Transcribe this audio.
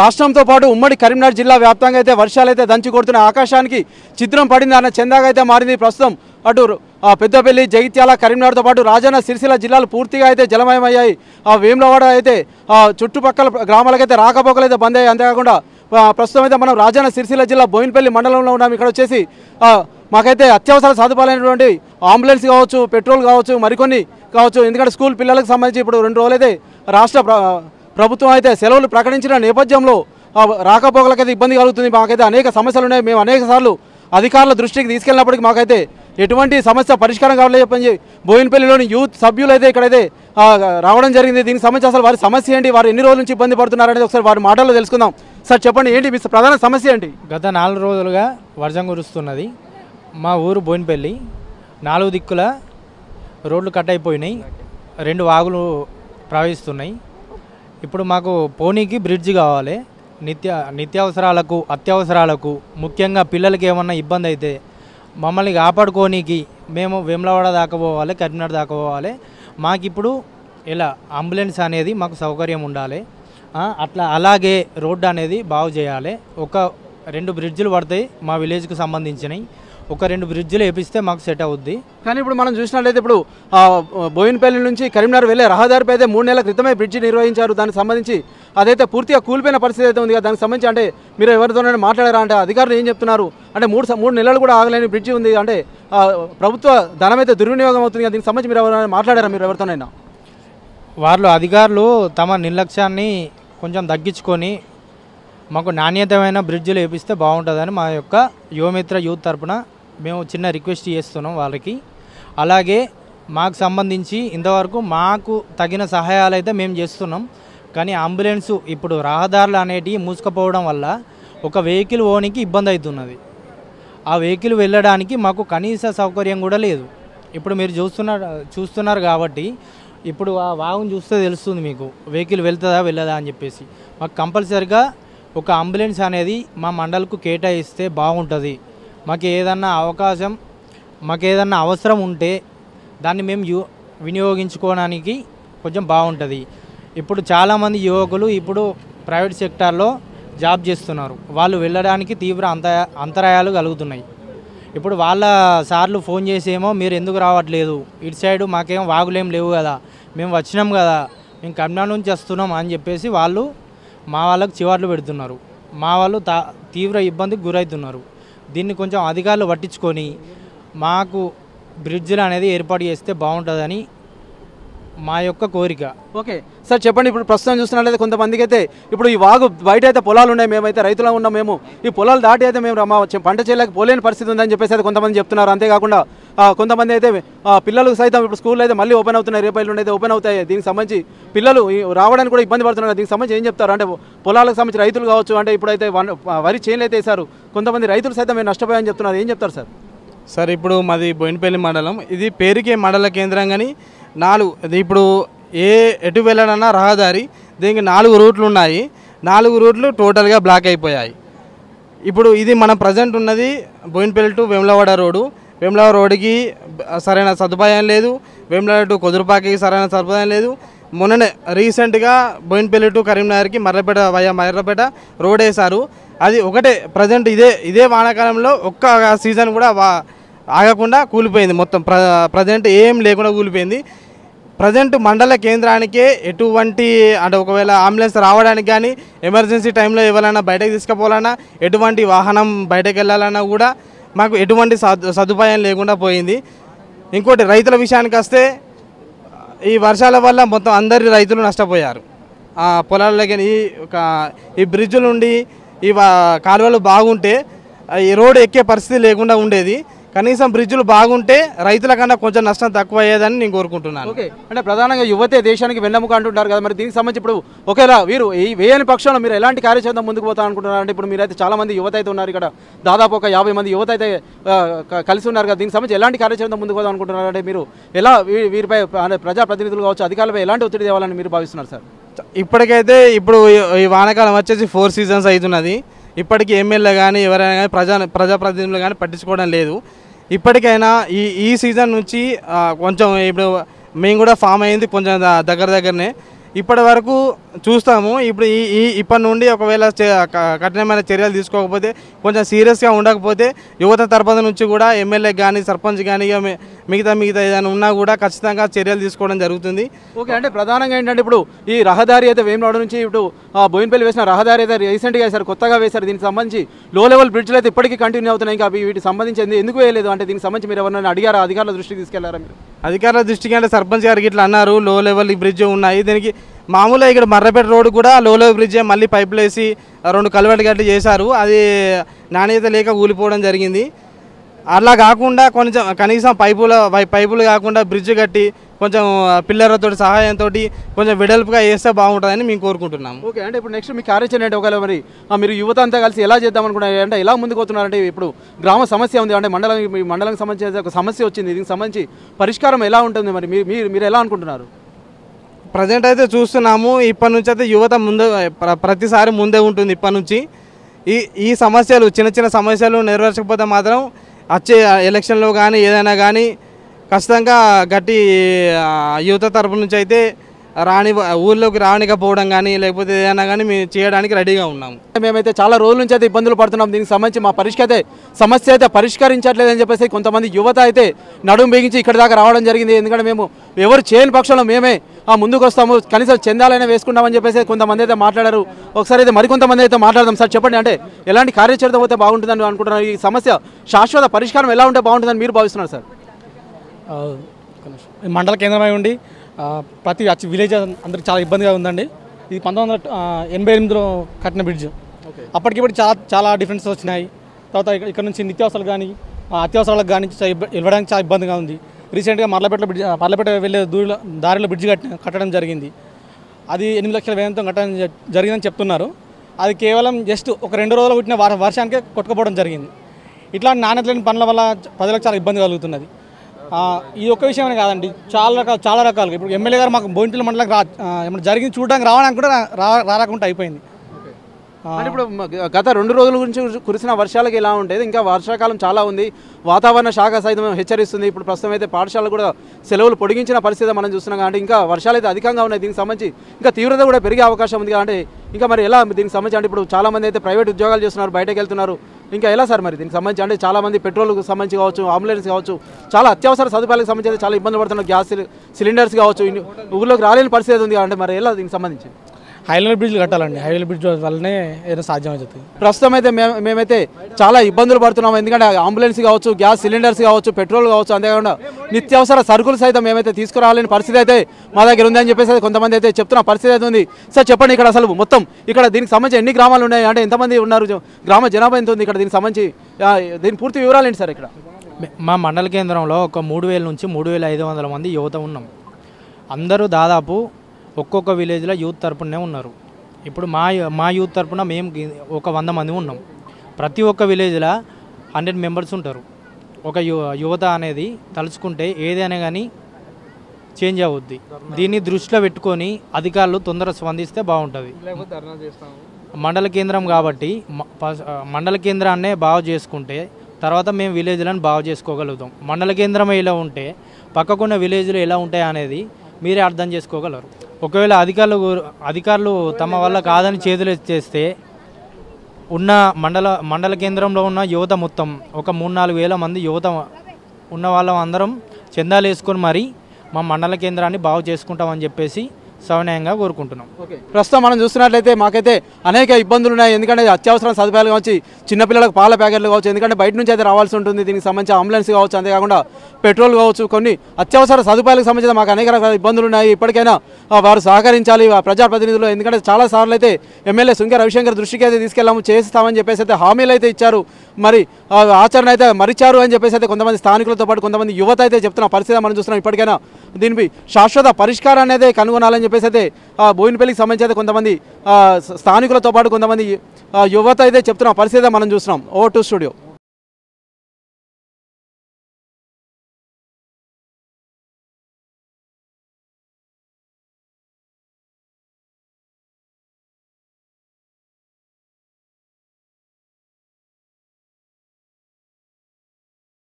రాష్ట్రంతో పాటు ఉమ్మడి కరీంనగర్ జిల్లా వ్యాప్తంగా అయితే వర్షాలు అయితే దంచి కొడుతున్న ఆకాశానికి చిత్రం పడింది అన్న చందాగా అయితే మారింది. ప్రస్తుతం అటు పెద్దపల్లి జగిత్యాల కరీంనగర్తో పాటు రాజన్న సిరిసిల్ల జిల్లాలు పూర్తిగా అయితే జలమయమయ్యాయి. ఆ వేములవాడ అయితే ఆ, చుట్టుపక్కల గ్రామాలకైతే రాకపోకలు అయితే బంద్ అయ్యాయి. అంతేకాకుండా ప్రస్తుతం అయితే మనం రాజన్న సిరిసిల్ల జిల్లా బోయినపల్లి మండలంలో ఉన్నాం. ఇక్కడ వచ్చేసి మాకైతే అత్యవసర సదుపాయాలైనటువంటి అంబులెన్స్ కావచ్చు పెట్రోల్ కావచ్చు మరికొన్ని కావచ్చు. ఎందుకంటే స్కూల్ పిల్లలకు సంబంధించి ఇప్పుడు రెండు రోజులైతే రాష్ట్ర ప్రభుత్వం అయితే సెలవులు ప్రకటించిన నేపథ్యంలో రాకపోకలకైతే ఇబ్బంది కలుగుతుంది. మాకైతే అనేక సమస్యలు ఉన్నాయి. మేము అనేక సార్లు అధికారుల దృష్టికి తీసుకెళ్ళినప్పటికీ మాకైతే ఎటువంటి సమస్య పరిష్కారం కావాలని చెప్పని బోయినపల్లిలోని యూత్ సభ్యులు అయితే ఇక్కడైతే రావడం జరిగింది. దీనికి సంబంధించి అసలు వారి సమస్య ఏంటి? వారు ఎన్ని రోజుల నుంచి ఇబ్బంది పడుతున్నారు అనేది ఒకసారి వారి మాటల్లో తెలుసుకుందాం. సార్ చెప్పండి. ఏంటి మీ ప్రధాన సమస్య ఏంటి? గత నాలుగు రోజులుగా వర్షం కురుస్తున్నది. మా ఊరు బోయినపల్లి. నాలుగు దిక్కుల రోడ్లు కట్ అయిపోయినాయి. రెండు వాగులు ప్రవహిస్తున్నాయి. ఇప్పుడు మాకు పోనీకి బ్రిడ్జ్ కావాలి. నిత్య నిత్యావసరాలకు అత్యవసరాలకు ముఖ్యంగా పిల్లలకి ఏమన్నా ఇబ్బంది అయితే మమ్మల్ని కాపాడుకోనీకి మేము వేములవాడ దాకా పోవాలి కరీంనగర్ దాకా పోవాలి. మాకు ఇప్పుడు ఇలా అంబులెన్స్ అనేది మాకు సౌకర్యం ఉండాలి. అట్లా అలాగే రోడ్డు అనేది బాగు చేయాలి. ఒక రెండు బ్రిడ్జిలు పడతాయి మా విలేజ్కి సంబంధించినవి ఒక రెండు బ్రిడ్జిలు వేపిస్తే మాకు సెట్ అవుద్ది. కానీ ఇప్పుడు మనం చూసినట్లయితే ఇప్పుడు బోయినపల్లి నుంచి కరీంనగర్ వెళ్ళే రహదారిపై అయితే మూడు నెలల క్రితమే బ్రిడ్జి నిర్వహించారు. దానికి సంబంధించి అదైతే పూర్తిగా కూలిపోయిన పరిస్థితి అయితే ఉంది కదా. దానికి సంబంధించి అంటే మీరు ఎవరితోనైనా మాట్లాడారా? అంటే అధికారులు ఏం చెప్తున్నారు? అంటే మూడు మూడు నెలలు కూడా ఆగలేని బ్రిడ్జి ఉంది. అంటే ప్రభుత్వ ధనం అయితే దుర్వినియోగం అవుతుంది కదా. దీనికి సంబంధించి మీరు ఎవరైనా మాట్లాడారా? మీరు ఎవరితోనైనా? వాళ్ళు అధికారులు తమ నిర్లక్ష్యాన్ని కొంచెం తగ్గించుకొని మాకు నాణ్యతమైన బ్రిడ్జిలు వేపిస్తే బాగుంటుందని మా యొక్క యువమిత్ర యూత్ తరపున మేము చిన్న రిక్వెస్ట్ చేస్తున్నాం వాళ్ళకి. అలాగే మాకు సంబంధించి ఇంతవరకు మాకు తగిన సహాయాలు అయితే మేము చేస్తున్నాం. కానీ అంబులెన్సు ఇప్పుడు రహదారులు అనేటివి మూసుకుపోవడం వల్ల ఒక వెహికల్ ఓనికి ఇబ్బంది అవుతున్నది. ఆ వెహికల్ వెళ్ళడానికి మాకు కనీస సౌకర్యం కూడా లేదు. ఇప్పుడు మీరు చూస్తున్నారు చూస్తున్నారు కాబట్టి ఇప్పుడు ఆ వాగును చూస్తే తెలుస్తుంది మీకు. వెహికల్ వెళ్తుందా వెళ్ళదా అని చెప్పేసి. మాకు కంపల్సరిగా ఒక అంబులెన్స్ అనేది మా మండలకు కేటాయిస్తే బాగుంటుంది. మాకు ఏదన్నా అవకాశం మాకు ఏదన్నా అవసరం ఉంటే దాన్ని మేము యు వినియోగించుకోవడానికి కొంచెం బాగుంటుంది. ఇప్పుడు చాలామంది యువకులు ఇప్పుడు ప్రైవేట్ సెక్టార్లో జాబ్ చేస్తున్నారు. వాళ్ళు వెళ్ళడానికి తీవ్ర అంత అంతరాయాలు కలుగుతున్నాయి. ఇప్పుడు వాళ్ళ సార్లు ఫోన్ చేసేమో మీరు ఎందుకు రావట్లేదు? ఇటు సైడు మాకేం వాగులేం లేవు కదా. మేము వచ్చినాం కదా. మేము కమ్నాడు నుంచి వస్తున్నాం అని చెప్పేసి వాళ్ళు మా వాళ్ళకు చివాట్లు పెడుతున్నారు. మా వాళ్ళు తా తీవ్ర ఇబ్బందికి గురవుతున్నారు. దీన్ని కొంచెం అధికారులు పట్టించుకొని మాకు బ్రిడ్జ్లు అనేది ఏర్పాటు చేస్తే బాగుంటుందని మా యొక్క కోరిక. ఓకే. సార్ చెప్పండి ఇప్పుడు ప్రస్తుతం చూస్తున్నట్లయితే కొంతమందికి అయితే ఇప్పుడు ఈ వాగు బయట అయితే పొలాలు ఉన్నాయి మేమైతే రైతులా ఉన్నాం మేము. ఈ పొలాలు దాటి అయితే మేము మా పంట చేయలేక పోలేని పరిస్థితి ఉందని చెప్పేసి అయితే కొంతమంది చెప్తున్నారు. అంతేకాకుండా కొంతమంది అయితే పిల్లలు సైతం ఇప్పుడు స్కూల్ అయితే మళ్ళీ ఓపెన్ అవుతున్నాయి. రేపైలు అయితే ఓపెన్ అవుతాయి. దీనికి సంబంధించి పిల్లలు రావడానికి కూడా ఇబ్బంది పడుతున్నారు. దీనికి సంబంధించి ఏం చెప్తారు? అంటే పొలాలకు సంబంధించి రైతులు కావచ్చు అంటే ఇప్పుడైతే వన్- వరి చేనులు అయితే వేశారు. కొంతమంది రైతులు సైతం మేము నష్టపోయాయని చెప్తున్నారు. ఏం చెప్తారు సార్? సార్ ఇప్పుడు మాది బోయినపల్లి మండలం. ఇది పేరుకే మండల కేంద్రం కానీ నాలుగు ఇది ఇప్పుడు ఏ ఎటు వెళ్ళాలన్నా రహదారి దీనికి నాలుగు రూట్లు ఉన్నాయి. నాలుగు రూట్లు టోటల్గా బ్లాక్ అయిపోయాయి. ఇప్పుడు ఇది మనం ప్రజెంట్ ఉన్నది బోయినపల్లి టు వెమ్లవాడ రోడ్డు. వేములవాడ రోడ్డుకి సరైన సదుపాయం లేదు. వేములవాడ టు కుదురుపాకి సరైన సదుపాయం లేదు. మొన్ననే రీసెంట్గా బోయినపల్లి టు కరీంనగర్కి మర్రపేట వయా మర్రపేట రోడ్ వేశారు. అది ఒకటే ప్రజెంట్ ఇదే ఇదే వానాకాలంలో ఒక్క సీజన్ కూడా ఆగకుండా కూలిపోయింది మొత్తం. ప్ర ప్రజెంట్ ఏం లేకుండా కూలిపోయింది. ప్రజెంట్ మండల కేంద్రానికే ఎటువంటి అంటే ఒకవేళ అంబులెన్స్ రావడానికి కానీ ఎమర్జెన్సీ టైంలో ఎవరైనా బయటకు తీసుకుపోవాలన్నా ఎటువంటి వాహనం బయటకు వెళ్ళాలన్నా కూడా మాకు ఎటువంటి సదుపాయం లేకుండా పోయింది. ఇంకోటి రైతుల విషయానికి వస్తే ఈ వర్షాల వల్ల మొత్తం అందరి రైతులు నష్టపోయారు. ఆ పొలాలకి ఈ ఒక ఈ బ్రిడ్జ్ నుండి ఈ వా- కాలువలు బాగుంటే ఈ రోడ్డు ఎక్కే పరిస్థితి లేకుండా ఉండేది. కనీసం బ్రిడ్జ్లు బాగుంటే రైతుల కన్నా కొంచెం నష్టం తక్కువ అయ్యేదని నేను కోరుకుంటున్నాను. ఓకే. అంటే ప్రధానంగా యువతే దేశానికి వెన్నెముక అంటుంటారు కదా మరి దీనికి సంబంధించి ఇప్పుడు ఒకేలా వీరు ఈ వేయని పక్షంలో మీరు ఎలాంటి కార్యాచరణ ముందుకు పోతా అనుకుంటున్నారు అంటే ఇప్పుడు మీరైతే చాలా మంది యువత అయితే ఉన్నారు ఇక్కడ. దాదాపు ఒక యాభై మంది యువత అయితే కలిసి ఉన్నారు కదా దీనికి సంబంధించి ఎలాంటి కార్యాచరణ ముందుకు పోదాం అనుకుంటున్నారు అంటే మీరు ఎలా వీరిపై అంటే ప్రజాప్రతినిధులు కావచ్చు అధికారులపై ఎలాంటి ఒత్తిడి తేవాలని మీరు భావిస్తున్నారు సార్? ఇప్పటికైతే ఇప్పుడు ఈ- ఈ వానాకాలం వచ్చేసి ఫోర్ సీజన్స్ అవుతున్నది ఇప్పటికీ ఎమ్మెల్యే కానీ ఎవరైనా కానీ ప్రజా ప్రజాప్రతినిధులు కానీ పట్టించుకోవడం లేదు. ఇప్పటికైనా ఈ ఈ సీజన్ నుంచి కొంచెం ఇప్పుడు మేము కూడా ఫామ్ అయింది కొంచెం దగ్గర దగ్గరనే. ఇప్పటి వరకు చూస్తాము. ఇప్పుడు ఈ ఈ ఇప్పటి నుండి ఒకవేళ కఠినమైన చర్యలు తీసుకోకపోతే కొంచెం సీరియస్గా ఉండకపోతే యువత తరపున నుంచి కూడా ఎమ్మెల్యే కానీ సర్పంచ్ కానీ మిగతా మిగతా ఏదైనా ఉన్నా కూడా ఖచ్చితంగా చర్యలు తీసుకోవడం జరుగుతుంది. ఓకే అంటే ప్రధానంగా ఏంటంటే ఇప్పుడు ఈ రహదారి అయితే వేమనాడు నుంచి ఇప్పుడు ఆ బోయినపల్లి వేసిన రహదారి అయితే రీసెంట్గా వేశారు కొత్తగా వేశారు. దీనికి సంబంధించి లో లెవెల్ బ్రిడ్జ్లు అయితే ఇప్పటికీ కంటిన్యూ అవుతున్నాయి. ఇంకా అవి వీటికి సంబంధించి ఎందు- ఎందుకు వేయలేదు? అంటే దీనికి సంబంధించి మీరు ఎవరైనా అడిగారా? అధికారుల దృష్టికి తీసుకెళ్ళారా మీరు? అధికారుల దృష్టికి అంటే సర్పంచ్ గారికి ఇట్లా అన్నారు లో లెవెల్ బ్రిడ్జ్ ఉన్నాయి. దీనికి మామూలుగా ఇక్కడ మర్రపేట రోడ్డు కూడా లోలో బ్రిడ్జే బ్రిడ్జ్ మళ్ళీ పైపులు వేసి రెండు కలవెట్ గట్టి చేశారు. అది నాణ్యత లేక ఊలిపోవడం జరిగింది. అలా కాకుండా కొంచెం కనీసం పైపుల పైపులు కాకుండా బ్రిడ్జ్ కట్టి కొంచెం పిల్లర్లతో సహాయంతో కొంచెం వెడల్పుగా వేస్తే బాగుంటుందని మేము కోరుకుంటున్నాము. ఓకే అంటే ఇప్పుడు నెక్స్ట్ మీ కార్యాచరణ అంటే ఒకవేళ మరి మీరు యువత అంతా కలిసి ఎలా చేద్దాం అనుకున్నారు? అంటే ఎలా ముందుకు పోతున్నారంటే ఇప్పుడు గ్రామ సమస్య ఉంది అంటే మండలం మీ మండలానికి సంబంధించి ఒక సమస్య వచ్చింది దీనికి సంబంధించి పరిష్కారం ఎలా ఉంటుంది మరి? మీరు మీరు ఎలా అనుకుంటున్నారు? ప్రజెంట్ అయితే చూస్తున్నాము. ఇప్పటి నుంచి అయితే యువత ముందు ప్ర- ప్రతిసారి ముందే ఉంటుంది ఇప్పటి నుంచి. ఈ ఈ సమస్యలు చిన్న చిన్న సమస్యలు నెరవేర్చకపోతే మాత్రం వచ్చే ఎలక్షన్లో కానీ ఏదైనా కానీ ఖచ్చితంగా గట్టి యువత తరపు నుంచి అయితే రాని ఊళ్ళోకి రానికపోవడం కానీ లేకపోతే ఏదైనా కానీ మేము చేయడానికి రెడీగా ఉన్నాము. మేమైతే చాలా రోజుల నుంచి అయితే ఇబ్బందులు పడుతున్నాం. దీనికి సంబంధించి మా పరిష్క అయితే సమస్య అయితే పరిష్కరించట్లేదని చెప్పేసి కొంతమంది యువత అయితే నడుము బిగించి ఇక్కడ దాకా రావడం జరిగింది. ఎందుకంటే మేము ఎవరు చేయని పక్షంలో మేమే ముందుకు వస్తాము. కనీసం చందాలైనా వేసుకుంటామని చెప్పేసి కొంతమంది అయితే మాట్లాడారు. ఒకసారి అయితే మరికొంతమంది అయితే మాట్లాడదాం. సార్ చెప్పండి. అంటే ఎలాంటి కార్యాచరణ పోతే బాగుంటుందని అనుకుంటున్నారు? ఈ సమస్య శాశ్వత పరిష్కారం ఎలా ఉంటే బాగుంటుందని మీరు భావిస్తున్నారు సార్? మండల కేంద్రమై ఉండి ప్రతి అచ్చి విలేజ్ అందరికి చాలా ఇబ్బందిగా ఉందండి. ఇది పంతొమ్మిది వందల ఎనభై ఎనిమిదిలో కట్టిన బ్రిడ్జ్. అప్పటికిప్పటి చాలా చాలా డిఫరెన్స్ వచ్చినాయి. తర్వాత ఇక్కడ- నుంచి నిత్యావసరాలు కానీ అత్యవసరాలకు కానీ వెళ్ళడానికి చాలా ఇబ్బందిగా ఉంది. రీసెంట్గా మర్లపేటలో బ్రిడ్జ్ మర్లపేట వెళ్ళే దూరిలో దారిలో బ్రిడ్జ్ కట్టి కట్టడం జరిగింది. అది ఎనిమిది లక్షల వ్యయంతో కట్టడం జ- జరిగిందని చెప్తున్నారు. అది కేవలం జస్ట్ ఒక రెండు రోజులు పుట్టిన వర- వర్షానికే కొట్టుకుపోవడం జరిగింది. ఇట్లాంటి నాణ్యత లేని పనుల వల్ల ప్రజలకు చాలా ఇబ్బంది కలుగుతున్నది. ఇది ఈ ఒక్క విషయమే కాదండి. చాలా రకాల చాలా రకాలుగా. ఇప్పుడు ఎమ్మెల్యే గారు మాకు బోయింటిల మండలం రా ఏమన్నా జరిగింది చూడడానికి రావడానికి కూడా రా రాకుండా అయిపోయింది. అంటే ఇప్పుడు గత రెండు రోజుల గురించి కురిసిన వర్షాలకి ఎలా ఉండేది? ఇంకా వర్షాకాలం చాలా ఉంది. వాతావరణ శాఖ సైతం హెచ్చరిస్తుంది. ఇప్పుడు ప్రస్తుతం అయితే పాఠశాలలు కూడా సెలవులు పొడిగించిన పరిస్థితి మనం చూస్తున్నాం కాబట్టి ఇంకా వర్షాలు అయితే అధికంగా ఉన్నాయి. దీనికి సంబంధించి ఇంకా తీవ్రత కూడా పెరిగే అవకాశం ఉంది కాబట్టి ఇంకా మరి ఎలా దీనికి సంబంధించి అంటే ఇప్పుడు చాలా మంది అయితే ప్రైవేట్ ఉద్యోగాలు చేస్తున్నారు బయటకు వెళ్తున్నారు. ఇంకా ఎలా సార్ మరి దీనికి సంబంధించి? అంటే చాలా మంది పెట్రోల్కి సంబంధించి కావచ్చు అంబులెన్స్ కావచ్చు చాలా అత్యవసర సదుపాయాలకు సంబంధించి చాలా ఇబ్బందులు పడుతున్నారు గ్యాస్ సిలిండర్స్ కావచ్చు ఊళ్ళోకి రాలేని పరిస్థితి ఉంది అంటే మరి ఎలా దీనికి సంబంధించి? హైలైన్ బ్రిడ్జ్ కట్టాలండి. హైలైన్ బ్రిడ్జ్ వల్లనే ఏదైనా సాధ్యం అవుతుంది ప్రస్తుతం అయితే మేము మేమైతే చాలా ఇబ్బందులు పడుతున్నాం. ఎందుకంటే అంబులెన్స్ కావచ్చు గ్యాస్ సిలిండర్స్ కావచ్చు పెట్రోల్ కావచ్చు అంతేకాకుండా నిత్యావసర సరుకులు సైతం మేమైతే తీసుకురావాలని పరిస్థితి అయితే మా దగ్గర ఉంది అని చెప్పేసి కొంతమంది అయితే చెప్తున్న పరిస్థితి అయితే ఉంది. సార్ చెప్పండి ఇక్కడ అసలు మొత్తం ఇక్కడ దీనికి సంబంధించి ఎన్ని గ్రామాలు ఉన్నాయి? అంటే ఎంతమంది ఉన్నారు? గ్రామ జనాభా ఎంత ఉంది ఇక్కడ దీనికి సంబంధించి? దీని పూర్తి వివరాలు ఏంటి సార్ ఇక్కడ? మే- మా మండల కేంద్రంలో ఒక మూడు వేల నుంచి మూడు వేల ఐదు వందల మంది యువత ఉన్నాం. అందరూ దాదాపు ఒక్కొక్క విలేజ్లో యూత్ తరపునే ఉన్నారు. ఇప్పుడు మా మా యూత్ తరపున మేము ఒక వంద మంది ఉన్నాం. ప్రతి ఒక్క విలేజ్లో హండ్రెడ్ మెంబర్స్ ఉంటారు. ఒక యు యువత అనేది తలుచుకుంటే ఏదైనా కానీ చేంజ్ అవుద్ది. దీన్ని దృష్టిలో పెట్టుకొని అధికారులు తొందర స్పందిస్తే బాగుంటుంది. మండల కేంద్రం కాబట్టి మండల కేంద్రాన్నే బాగు చేసుకుంటే తర్వాత మేము విలేజ్లను బాగు చేసుకోగలుగుతాం. మండల కేంద్రం ఇలా ఉంటే పక్కకున్న విలేజ్లు ఎలా ఉంటాయి అనేది మీరే అర్థం చేసుకోగలరు. ఒకవేళ అధికారులు అధికారులు తమ వల్ల కాదని చేతులు చేస్తే ఉన్న మండల మండల కేంద్రంలో ఉన్న యువత మొత్తం ఒక మూడు నాలుగు వేల మంది యువత ఉన్న వాళ్ళం అందరం చందాలు వేసుకొని మరీ మా మండల కేంద్రాన్ని బాగు చేసుకుంటామని చెప్పేసి సవినయంగా కోరుకుంటున్నాం. ఓకే. ప్రస్తుతం మనం చూస్తున్నట్లయితే మాకైతే అనేక ఇబ్బందులు ఉన్నాయి ఎందుకంటే అత్యవసర సదుపాయాలు కావచ్చు చిన్నపిల్లలకు పాల ప్యాకెట్లు కావచ్చు. ఎందుకంటే బయట నుంచి అయితే రావాల్సి ఉంటుంది. దీనికి సంబంధించి అంబులెన్స్ కావచ్చు అంతేకాకుండా పెట్రోల్ కావచ్చు. కొన్ని అత్యవసర సదుపాయాలకు సంబంధించి మాకు అనేక రకాల ఇబ్బందులు ఉన్నాయి ఇప్పటికైనా వారు సహకరించాలి. ప్రజాప్రతినిధులు ఎందుకంటే చాలా సార్లు అయితే ఎమ్మెల్యే సుంకె రవిశంకర్ దృష్టికి అయితే తీసుకెళ్ళాము. చేస్తామని చెప్పేసి అయితే హామీలు అయితే ఇచ్చారు. మరి ఆచరణ అయితే మరిచారు అని చెప్పేసి అయితే కొంతమంది స్థానికులతో పాటు కొంతమంది యువత అయితే చెప్తున్న పరిస్థితి మనం చూస్తున్నాం. ఇప్పటికైనా దీనిపై శాశ్వత పరిష్కారం అనేది కనుగొనాలని చెప్పేసి అయితే బోయినపల్లికి సంబంధించి అయితే కొంతమంది ఆ, స్థానికులతో పాటు కొంతమంది యువత అయితే చెప్తున్న పరిస్థితి మనం చూస్తున్నాం. ఓ టూ స్టూడియో